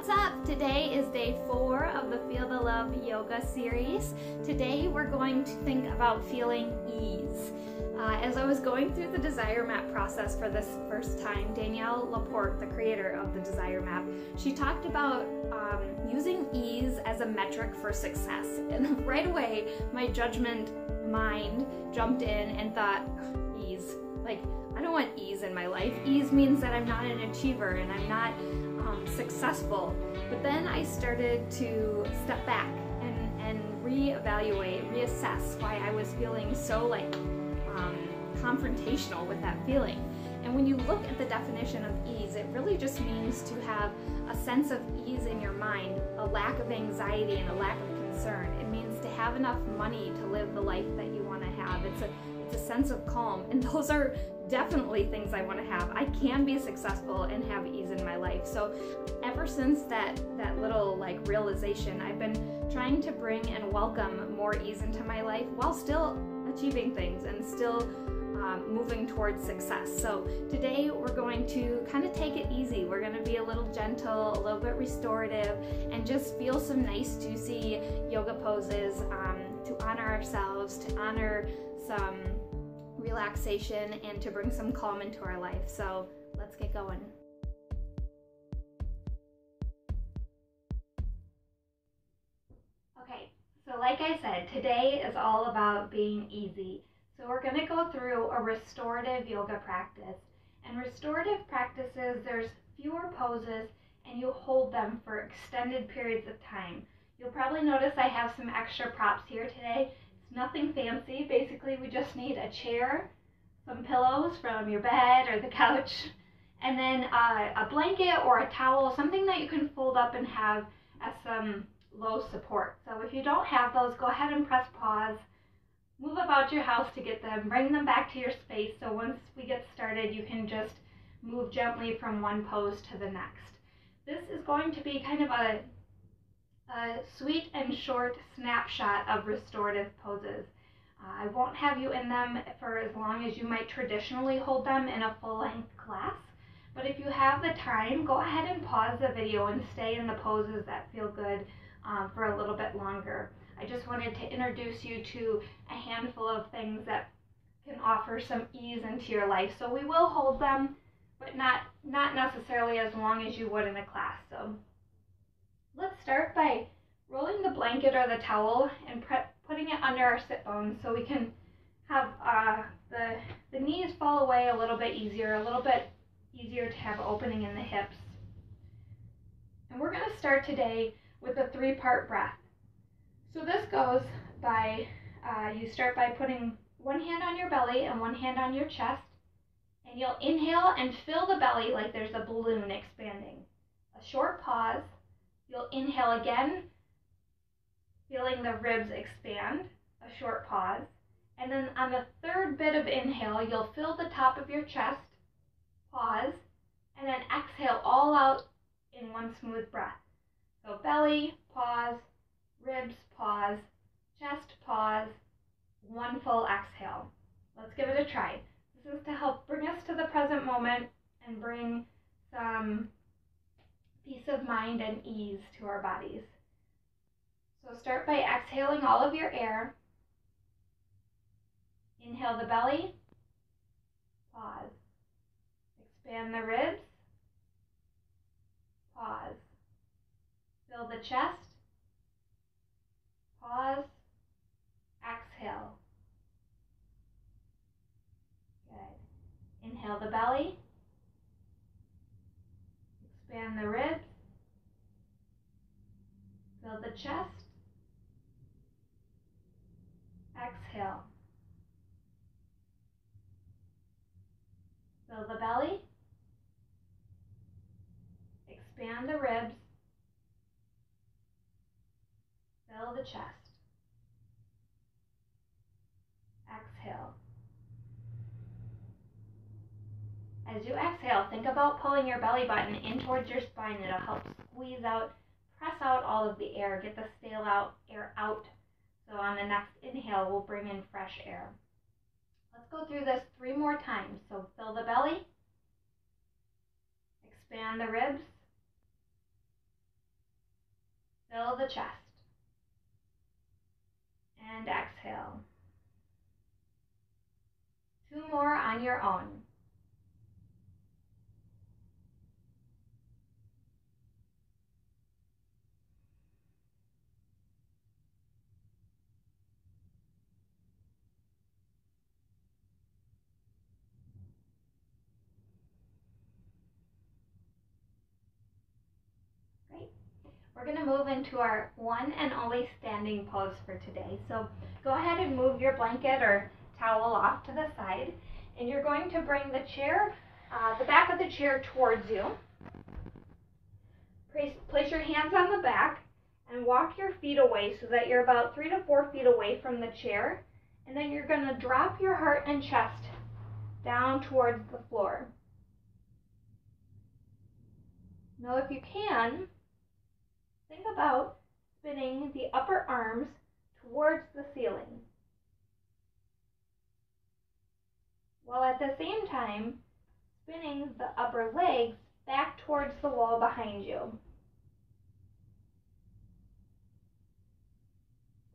What's up? Today is day four of the Feel the Love Yoga series. Today we're going to think about feeling ease. Uh, as I was going through the Desire Map process for this first time, Danielle Laporte, the creator of the Desire Map, she talked about um, using ease as a metric for success. And right away, my judgment mind jumped in and thought, ease. Like, I don't want ease in my life. Ease means that I'm not an achiever and I'm not um, successful. But then I started to step back and, and reevaluate, reassess why I was feeling so like um, confrontational with that feeling. And when you look at the definition of ease, it really just means to have a sense of ease in your mind, a lack of anxiety and a lack of concern. It means to have enough money to live the life that you want to have. It's a it's a sense of calm, and those are definitely things I want to have. I can be successful and have ease in my life. So ever since that that little like realization, I've been trying to bring and welcome more ease into my life while still achieving things and still um, moving towards success. So today we're going to kind of take it easy. We're going to be a little gentle, a little bit restorative, and just feel some nice, juicy yoga poses um, to honor ourselves, to honor some relaxation, and to bring some calm into our life. So let's get going. Okay, so like I said, today is all about being easy. So we're going to go through a restorative yoga practice. And restorative practices, there's fewer poses and you hold them for extended periods of time. You'll probably notice I have some extra props here today. Nothing fancy. Basically, we just need a chair, some pillows from your bed or the couch, and then uh, a blanket or a towel, something that you can fold up and have as some low support. So if you don't have those, go ahead and press pause move about your house to get them, bring them back to your space. So once we get started, you can just move gently from one pose to the next. This is going to be kind of a, a sweet and short snapshot of restorative poses. Uh, I won't have you in them for as long as you might traditionally hold them in a full-length class. But if you have the time, go ahead and pause the video and stay in the poses that feel good um, for a little bit longer. I just wanted to introduce you to a handful of things that can offer some ease into your life. So we will hold them, but not, not necessarily as long as you would in a class. So let's start by rolling the blanket or the towel and putting it under our sit bones so we can have uh, the, the knees fall away a little bit easier, a little bit easier to have opening in the hips. And we're going to start today with a three-part breath. So this goes by, uh, you start by putting one hand on your belly and one hand on your chest. And you'll inhale and fill the belly like there's a balloon expanding. A short pause. You'll inhale again, feeling the ribs expand. A short pause. And then on the third bit of inhale, you'll fill the top of your chest. Pause. And then exhale all out in one smooth breath. So belly, pause, ribs, pause, chest, pause, one full exhale. Let's give it a try. This is to help bring us to the present moment and bring some peace of mind and ease to our bodies. So start by exhaling all of your air. Inhale the belly, pause. Expand the ribs, pause. Fill the chest, Pause. Exhale. Good. Inhale the belly. Expand the ribs. Fill the chest. Exhale. Fill the belly. Expand the ribs. Fill the chest. Exhale. As you exhale, think about pulling your belly button in towards your spine. It'll help squeeze out, press out all of the air, get the stale out air out. So on the next inhale, we'll bring in fresh air. Let's go through this three more times. So fill the belly, expand the ribs, Fill the chest. And exhale. Two more on your own. We're going to move into our one and only standing pose for today. So go ahead and move your blanket or towel off to the side. And you're going to bring the chair, uh, the back of the chair towards you. Place, place your hands on the back and walk your feet away so that you're about three to four feet away from the chair. And then you're going to drop your heart and chest down towards the floor. Now, if you can, Think about spinning the upper arms towards the ceiling. While at the same time, spinning the upper legs back towards the wall behind you.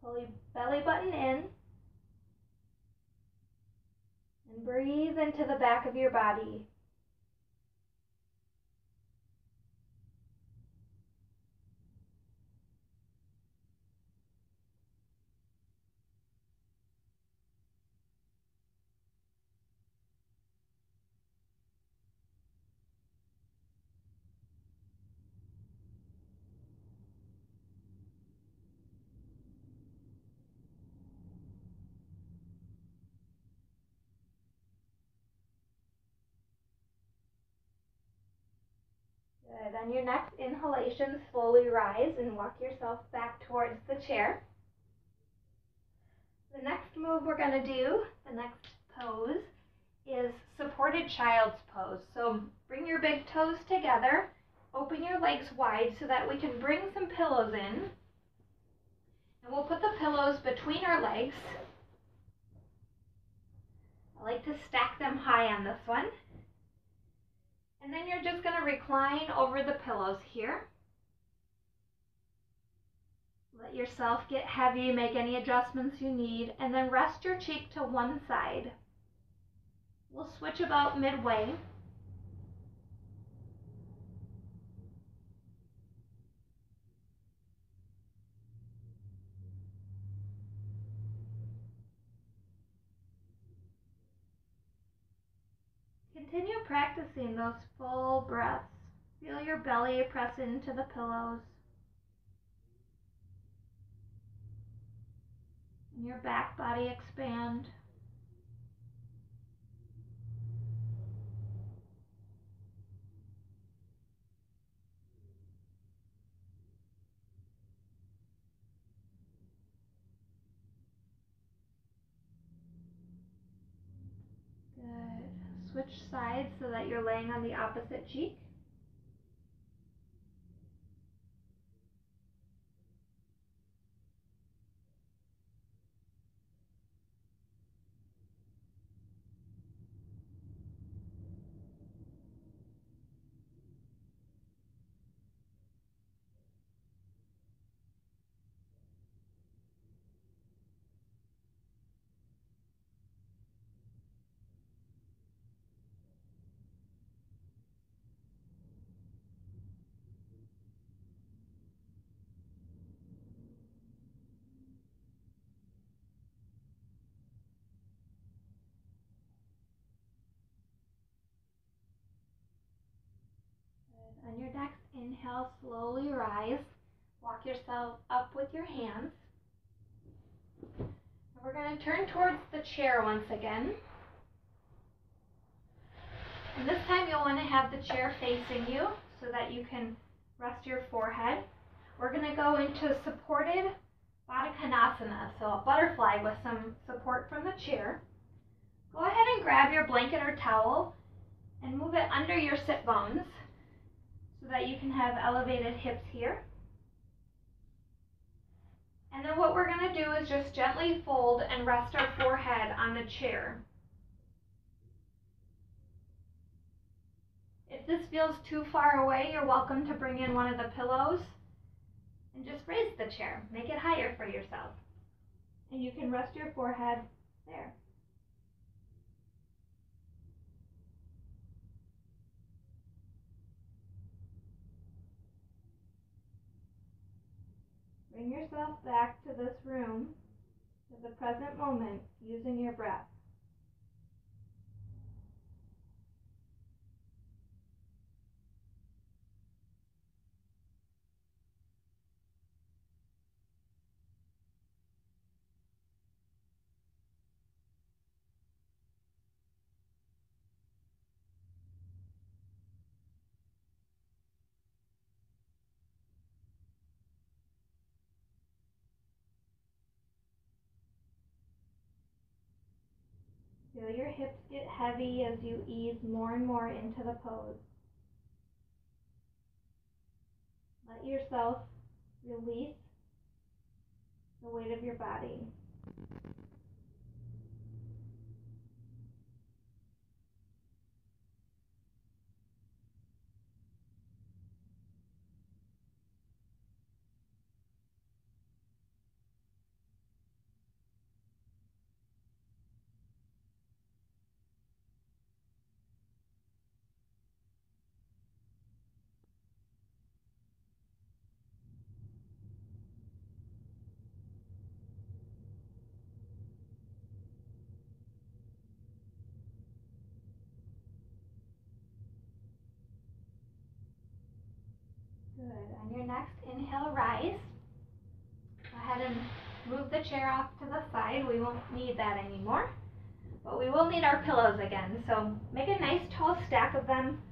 Pull your belly button in and breathe into the back of your body. Uh, Good. On your next inhalation, slowly rise and walk yourself back towards the chair. The next move we're going to do, the next pose, is supported child's pose. So bring your big toes together, open your legs wide so that we can bring some pillows in. And we'll put the pillows between our legs. I like to stack them high on this one. And then you're just going to recline over the pillows here. Let yourself get heavy, make any adjustments you need, and then rest your cheek to one side. We'll switch about midway. Continue practicing those full breaths. Feel your belly press into the pillows. And your back body expand. Switch sides so that you're laying on the opposite cheek. On your next inhale, slowly rise. Walk yourself up with your hands. we're going to turn towards the chair once again. And this time you'll want to have the chair facing you so that you can rest your forehead. We're going to go into supported Baddha Konasana, so a butterfly with some support from the chair. Go ahead and grab your blanket or towel and move it under your sit bones so that you can have elevated hips here. And then what we're going to do is just gently fold and rest our forehead on the chair. If this feels too far away, you're welcome to bring in one of the pillows. And just raise the chair, make it higher for yourself. And you can rest your forehead there. Bring yourself back to this room, to the present moment, using your breath. Feel your hips get heavy as you ease more and more into the pose. Let yourself release the weight of your body. Good. On your next inhale, rise. Go ahead and move the chair off to the side. We won't need that anymore. But we will need our pillows again. So make a nice tall stack of them.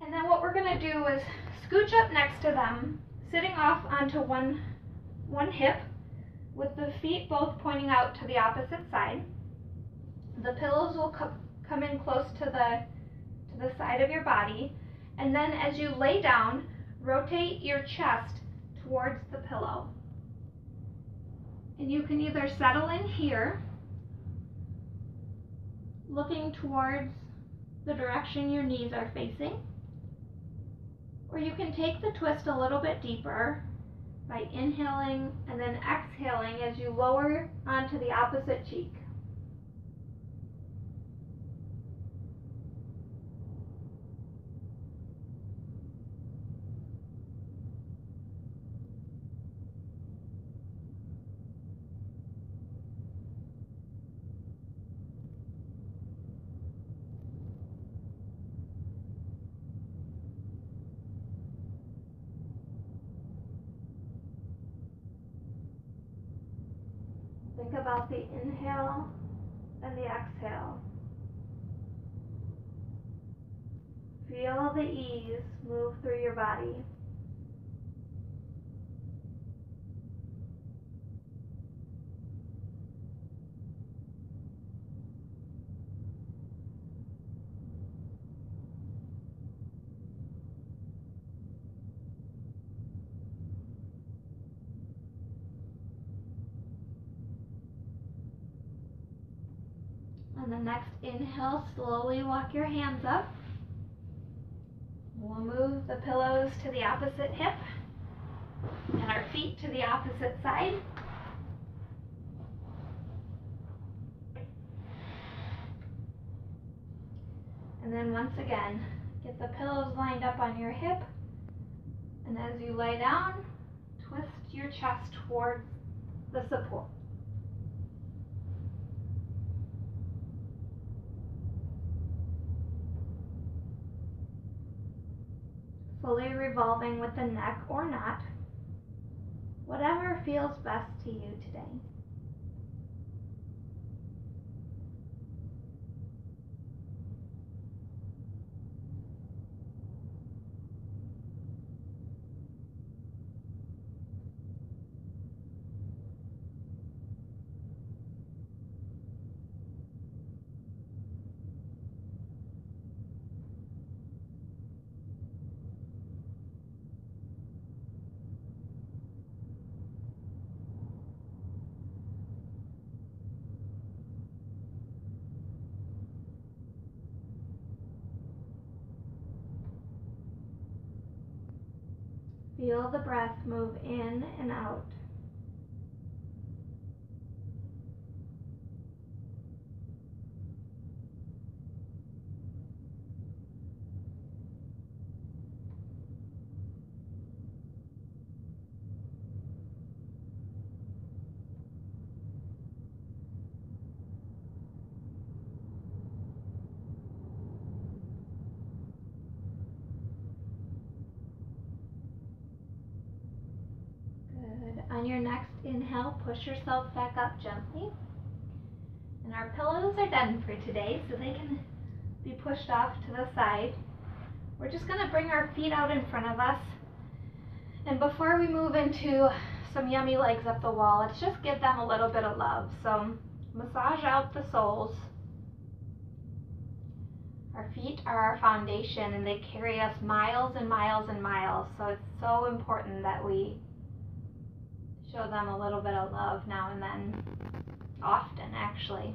And then what we're going to do is scooch up next to them, sitting off onto one, one hip with the feet both pointing out to the opposite side. The pillows will co- come in close to the, to the side of your body and then as you lay down, rotate your chest towards the pillow. And you can either settle in here, looking towards the direction your knees are facing, or you can take the twist a little bit deeper by inhaling and then exhaling as you lower onto the opposite cheek. Think about the inhale and the exhale. Feel the ease move through your body. On the next inhale, slowly walk your hands up. We'll move the pillows to the opposite hip and our feet to the opposite side. And then once again, get the pillows lined up on your hip. And as you lay down, twist your chest towards the support. Fully revolving with the neck or not, whatever feels best to you today. Feel the breath move in and out. Good. On your next inhale, push yourself back up gently. And our pillows are done for today, so they can be pushed off to the side. We're just going to bring our feet out in front of us. And before we move into some yummy legs up the wall, let's just give them a little bit of love. So massage out the soles. Our feet are our foundation and they carry us miles and miles and miles. So it's so important that we show them a little bit of love now and then, often actually.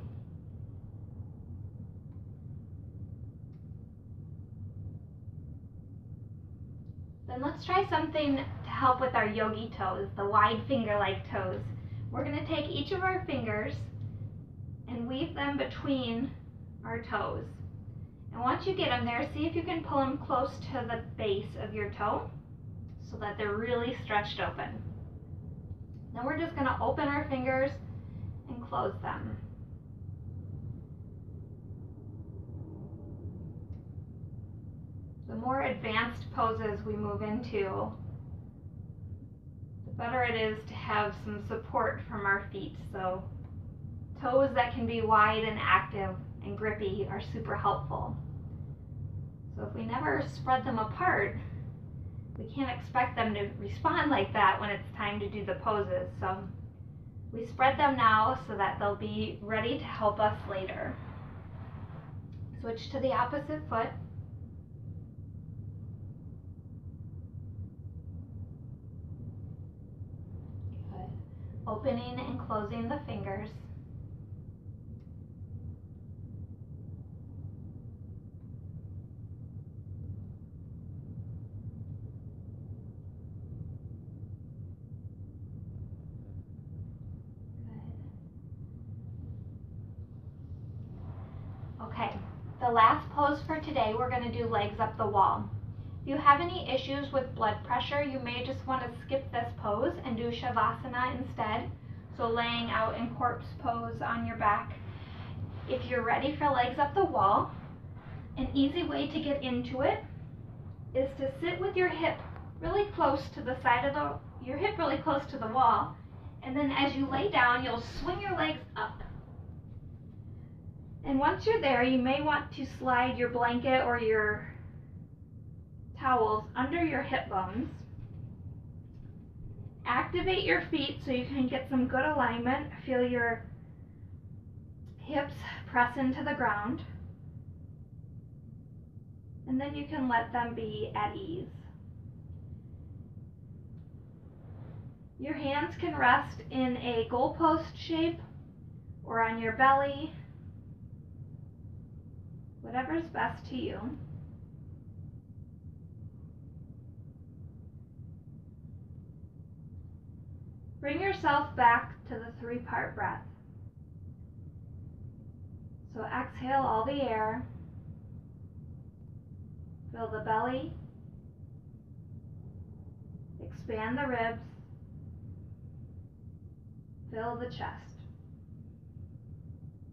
Then let's try something to help with our yogi toes, the wide finger-like toes. We're going to take each of our fingers and weave them between our toes. And once you get them there, see if you can pull them close to the base of your toe so that they're really stretched open. Then we're just going to open our fingers and close them. The more advanced poses we move into, the better it is to have some support from our feet. So toes that can be wide and active and grippy are super helpful. So if we never spread them apart, we can't expect them to respond like that when it's time to do the poses. So we spread them now so that they'll be ready to help us later. Switch to the opposite foot. Good. Opening and closing the fingers. Okay, the last pose for today, we're going to do legs up the wall. If you have any issues with blood pressure, you may just want to skip this pose and do Shavasana instead. So laying out in corpse pose on your back. If you're ready for legs up the wall, an easy way to get into it is to sit with your hip really close to the side of the, your hip really close to the wall. And then as you lay down, you'll swing your legs up and once you're there, you may want to slide your blanket or your towels under your hip bones. Activate your feet so you can get some good alignment. Feel your hips press into the ground. And then you can let them be at ease. Your hands can rest in a goalpost shape or on your belly whatever's best to you. Bring yourself back to the three part breath. So exhale all the air. Fill the belly. Expand the ribs. Fill the chest.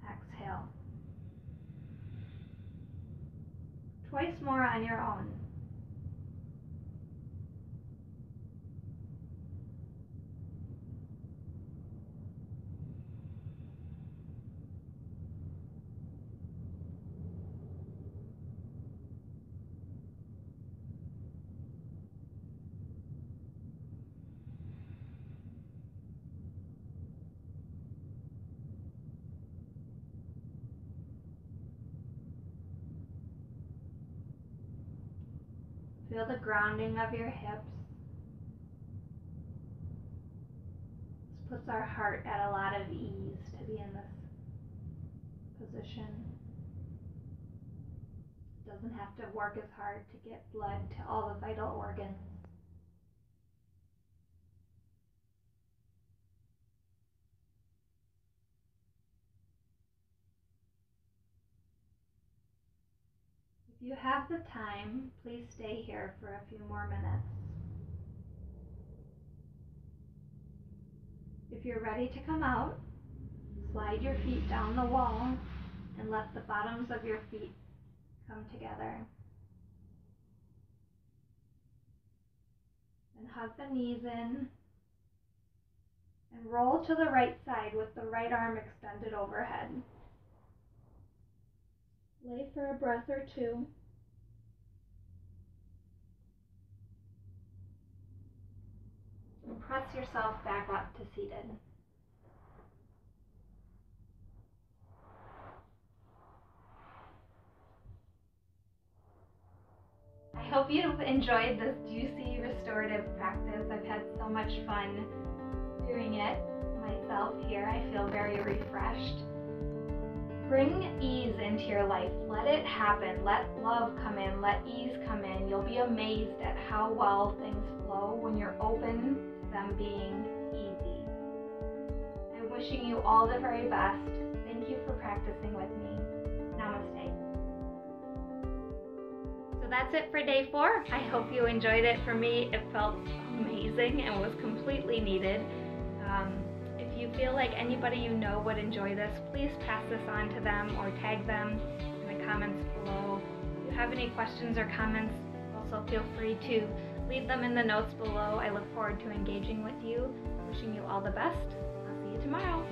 Exhale. Twice more on your own. Grounding of your hips. This puts our heart at a lot of ease to be in this position. Doesn't have to work as hard to get blood to all the vital organs. You have the time, please stay here for a few more minutes. If you're ready to come out, slide your feet down the wall and let the bottoms of your feet come together. Then hug the knees in and roll to the right side with the right arm extended overhead. Lay for a breath or two. And press yourself back up to seated. I hope you've enjoyed this juicy restorative practice. I've had so much fun doing it myself here. I feel very refreshed. Bring ease into your life. Let it happen. Let love come in. Let ease come in. You'll be amazed at how well things flow when you're open to them being easy. I'm wishing you all the very best. Thank you for practicing with me. Namaste. So that's it for day four. I hope you enjoyed it. For me, it felt amazing and was completely needed. Um, you feel like anybody you know would enjoy this, please pass this on to them or tag them in the comments below. If you have any questions or comments, also feel free to leave them in the notes below. I look forward to engaging with you. Wishing you all the best. I'll see you tomorrow.